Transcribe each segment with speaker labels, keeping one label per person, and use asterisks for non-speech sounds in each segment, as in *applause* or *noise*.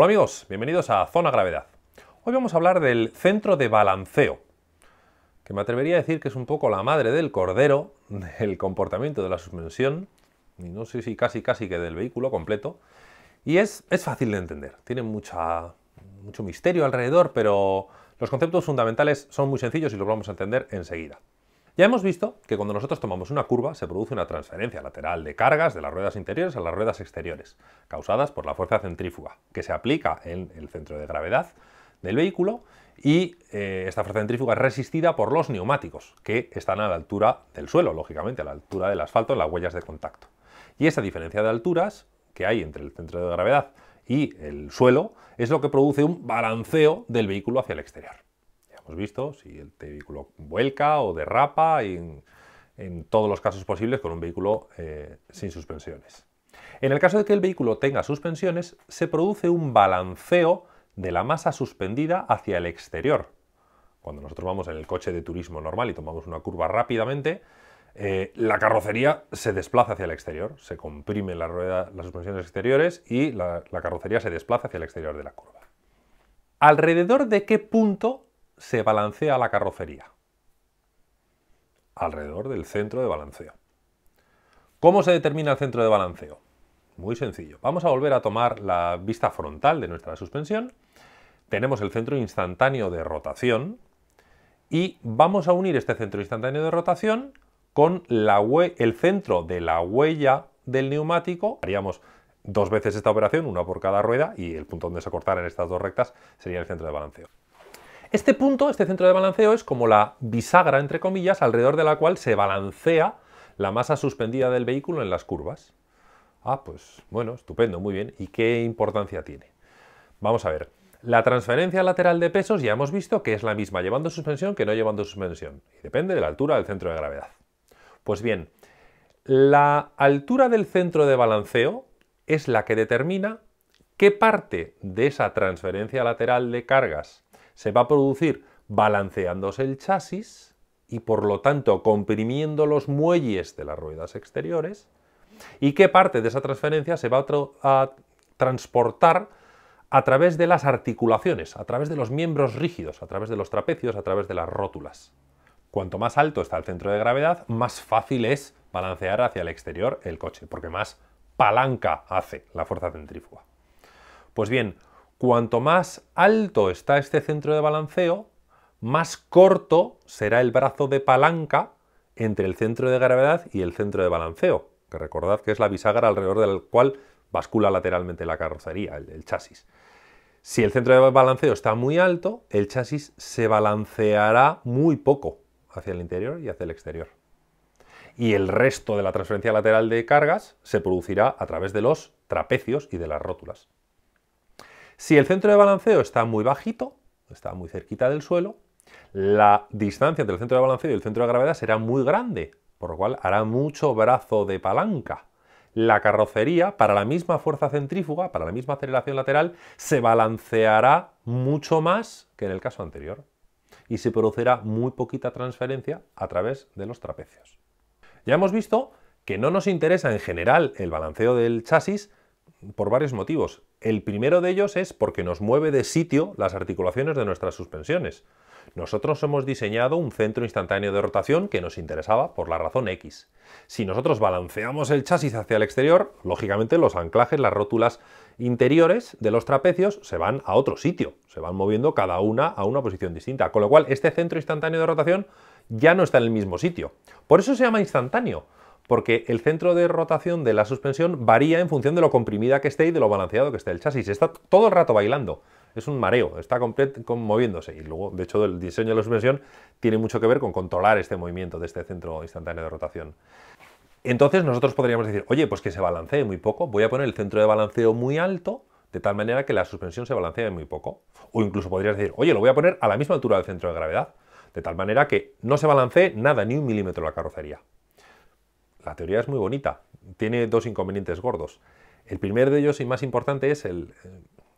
Speaker 1: Hola amigos, bienvenidos a Zona Gravedad. Hoy vamos a hablar del centro de balanceo, que me atrevería a decir que es un poco la madre del cordero *laughs* del comportamiento de la suspensión, y no sé si casi casi que del vehículo completo, y es, es fácil de entender, tiene mucha, mucho misterio alrededor, pero los conceptos fundamentales son muy sencillos y los vamos a entender enseguida. Ya hemos visto que cuando nosotros tomamos una curva se produce una transferencia lateral de cargas de las ruedas interiores a las ruedas exteriores, causadas por la fuerza centrífuga, que se aplica en el centro de gravedad del vehículo y eh, esta fuerza centrífuga es resistida por los neumáticos, que están a la altura del suelo, lógicamente, a la altura del asfalto en las huellas de contacto. Y esa diferencia de alturas que hay entre el centro de gravedad y el suelo es lo que produce un balanceo del vehículo hacia el exterior hemos visto si el vehículo vuelca o derrapa en, todos los casos posibles con un vehículo eh, sin suspensiones. En el caso de que el vehículo tenga suspensiones, se produce un balanceo de la masa suspendida hacia el exterior. Cuando nosotros vamos en el coche de turismo normal y tomamos una curva rápidamente, eh, la carrocería se desplaza hacia el exterior, se comprime la rueda, las suspensiones exteriores y la carrocería se desplaza hacia el exterior de la curva. ¿Alrededor de qué punto se balancea la carrocería? Alrededor del centro de balanceo. ¿Cómo se determina el centro de balanceo? Muy sencillo. Vamos a volver a tomar la vista frontal de nuestra suspensión. Tenemos el centro instantáneo de rotación y vamos a unir este centro instantáneo de rotación con el centro de la huella del neumático. Haríamos dos veces esta operación, una por cada rueda, y el punto donde se cortaran estas dos rectas sería el centro de balanceo. Este punto, este centro de balanceo, es como la bisagra, entre comillas, alrededor de la cual se balancea la masa suspendida del vehículo en las curvas. Ah, pues bueno, estupendo, muy bien. ¿Y qué importancia tiene? Vamos a ver. La transferencia lateral de pesos ya hemos visto que es la misma llevando suspensión que no llevando suspensión. Y depende de la altura del centro de gravedad. Pues bien, la altura del centro de balanceo es la que determina qué parte de esa transferencia lateral de cargas se va a producir balanceándose el chasis y por lo tanto comprimiendo los muelles de las ruedas exteriores y qué parte de esa transferencia se va a, transportar a través de las articulaciones, a través de los miembros rígidos, a través de los trapecios, a través de las rótulas. Cuanto más alto está el centro de gravedad, más fácil es balancear hacia el exterior el coche, porque más palanca hace la fuerza centrífuga. Pues bien, Cuanto más alto está este centro de balanceo, más corto será el brazo de palanca entre el centro de gravedad y el centro de balanceo, que recordad que es la bisagra alrededor del cual bascula lateralmente la carrocería, el, chasis. Si el centro de balanceo está muy alto, el chasis se balanceará muy poco hacia el interior y hacia el exterior. Y el resto de la transferencia lateral de cargas se producirá a través de los trapecios y de las rótulas. Si el centro de balanceo está muy bajito, está muy cerquita del suelo, la distancia entre el centro de balanceo y el centro de gravedad será muy grande, por lo cual hará mucho brazo de palanca. La carrocería, para la misma fuerza centrífuga, para la misma aceleración lateral, se balanceará mucho más que en el caso anterior y se producirá muy poquita transferencia a través de los trapecios. Ya hemos visto que no nos interesa en general el balanceo del chasis por varios motivos. El primero de ellos es porque nos mueve de sitio las articulaciones de nuestras suspensiones. Nosotros hemos diseñado un centro instantáneo de rotación que nos interesaba por la razón X. Si nosotros balanceamos el chasis hacia el exterior, lógicamente los anclajes, las rótulas interiores de los trapecios se van a otro sitio, se van moviendo cada una a una posición distinta, con lo cual este centro instantáneo de rotación ya no está en el mismo sitio. Por eso se llama instantáneo, porque el centro de rotación de la suspensión varía en función de lo comprimida que esté y de lo balanceado que esté el chasis. Está todo el rato bailando. Es un mareo, está moviéndose. Y luego, de hecho, el diseño de la suspensión tiene mucho que ver con controlar este movimiento de este centro instantáneo de rotación. Entonces nosotros podríamos decir, oye, pues que se balancee muy poco, voy a poner el centro de balanceo muy alto, de tal manera que la suspensión se balancee muy poco. O incluso podrías decir, oye, lo voy a poner a la misma altura del centro de gravedad, de tal manera que no se balancee nada, ni un milímetro la carrocería. La teoría es muy bonita, tiene dos inconvenientes gordos. El primer de ellos y más importante es el,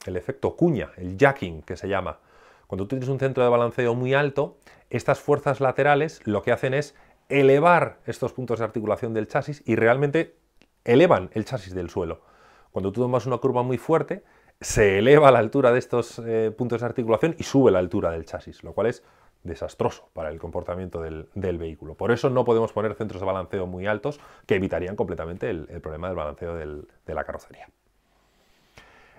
Speaker 1: efecto cuña, el jacking que se llama. Cuando tú tienes un centro de balanceo muy alto, estas fuerzas laterales lo que hacen es elevar estos puntos de articulación del chasis y realmente elevan el chasis del suelo. Cuando tú tomas una curva muy fuerte, se eleva la altura de estos eh, puntos de articulación y sube la altura del chasis, lo cual es desastroso para el comportamiento del, vehículo. Por eso no podemos poner centros de balanceo muy altos que evitarían completamente el, problema del balanceo de la carrocería.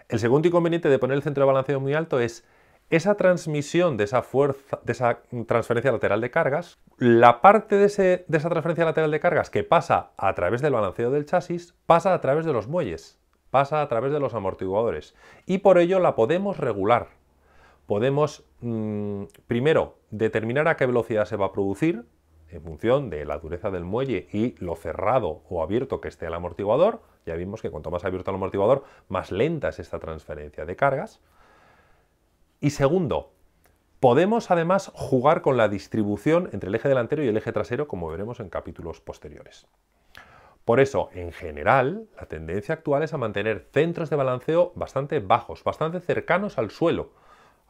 Speaker 1: El segundo inconveniente de poner el centro de balanceo muy alto es esa transmisión de esa fuerza, de esa transferencia lateral de cargas, la parte de, de, esa transferencia lateral de cargas que pasa a través del balanceo del chasis, pasa a través de los muelles, pasa a través de los amortiguadores y por ello la podemos regular podemos mm, primero determinar a qué velocidad se va a producir en función de la dureza del muelle y lo cerrado o abierto que esté el amortiguador. Ya vimos que cuanto más abierto el amortiguador, más lenta es esta transferencia de cargas. Y segundo, podemos además jugar con la distribución entre el eje delantero y el eje trasero, como veremos en capítulos posteriores. Por eso, en general, la tendencia actual es a mantener centros de balanceo bastante bajos, bastante cercanos al suelo,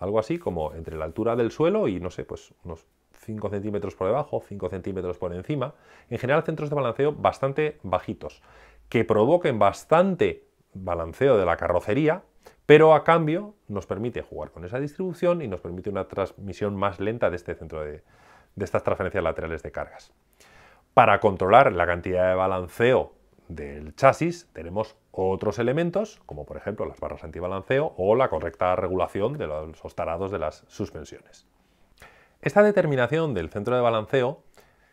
Speaker 1: algo así como entre la altura del suelo y, no sé, pues unos 5 centímetros por debajo, 5 centímetros por encima. En general, centros de balanceo bastante bajitos, que provoquen bastante balanceo de la carrocería, pero a cambio nos permite jugar con esa distribución y nos permite una transmisión más lenta de este centro de, de estas transferencias laterales de cargas. Para controlar la cantidad de balanceo del chasis tenemos otros elementos, como por ejemplo las barras antibalanceo o la correcta regulación de los tarados de las suspensiones. Esta determinación del centro de balanceo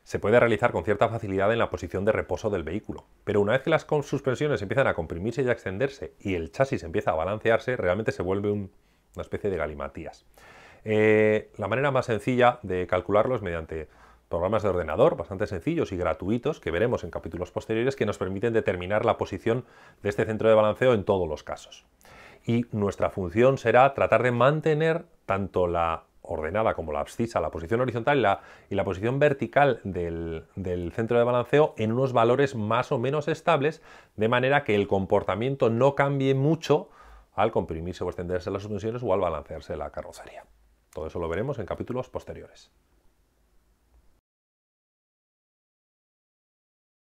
Speaker 1: se puede realizar con cierta facilidad en la posición de reposo del vehículo, pero una vez que las suspensiones empiezan a comprimirse y a extenderse y el chasis empieza a balancearse, realmente se vuelve una especie de galimatías. Eh, la manera más sencilla de calcularlo es mediante programas de ordenador bastante sencillos y gratuitos que veremos en capítulos posteriores que nos permiten determinar la posición de este centro de balanceo en todos los casos. Y nuestra función será tratar de mantener tanto la ordenada como la abscisa, la posición horizontal y la, posición vertical del, del, centro de balanceo en unos valores más o menos estables, de manera que el comportamiento no cambie mucho al comprimirse o extenderse las suspensiones o al balancearse la carrocería. Todo eso lo veremos en capítulos posteriores.